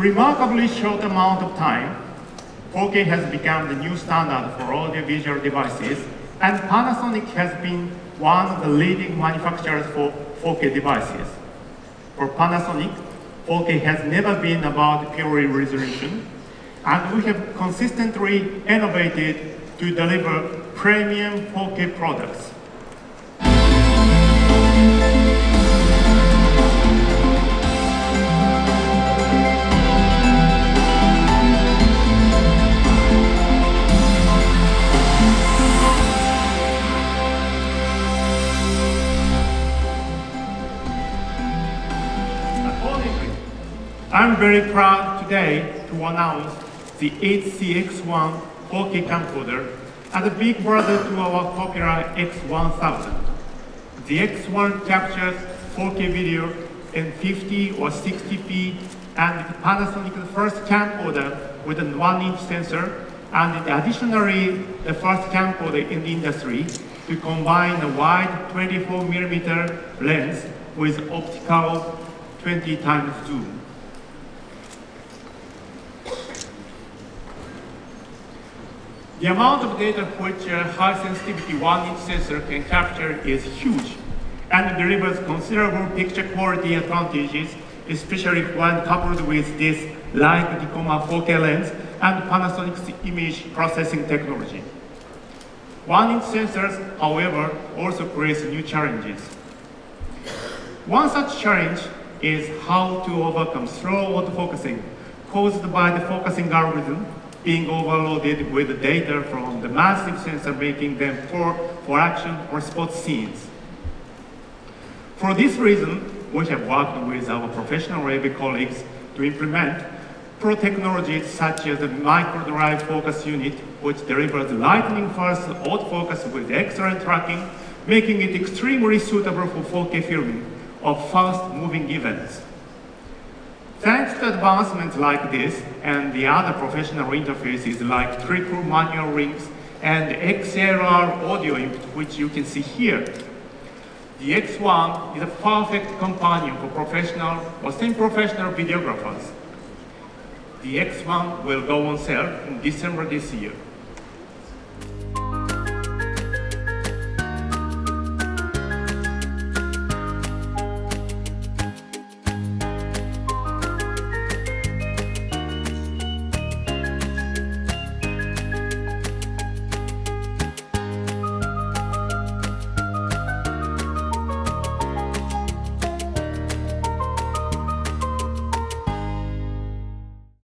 Remarkably short amount of time, 4K has become the new standard for audiovisual devices, and Panasonic has been one of the leading manufacturers for 4K devices. For Panasonic, 4K has never been about pure resolution, and we have consistently innovated to deliver premium 4K products. I'm very proud today to announce the HC-X1 4K camcorder as a big brother to our popular X1000. The X1 captures 4K video in 50 or 60p and Panasonic's first camcorder with a 1-inch sensor and additionally the first camcorder in the industry to combine a wide 24mm lens with optical 20 times zoom. The amount of data which a high sensitivity one-inch sensor can capture is huge and delivers considerable picture quality advantages, especially when coupled with this Leica Dicomar 4K lens and Panasonic's image processing technology. One-inch sensors, however, also creates new challenges. One such challenge is how to overcome slow autofocusing caused by the focusing algorithm being overloaded with data from the massive sensor making them poor for action or spot scenes. For this reason, we have worked with our professional AV colleagues to implement pro technologies such as the micro-drive focus unit, which delivers lightning-fast autofocus with excellent tracking, making it extremely suitable for 4K filming of fast-moving events. Thanks to advancements like this and the other professional interfaces like triple manual rings and XLR audio input, which you can see here, the X1 is a perfect companion for professional or semi-professional videographers. The X1 will go on sale in December this year.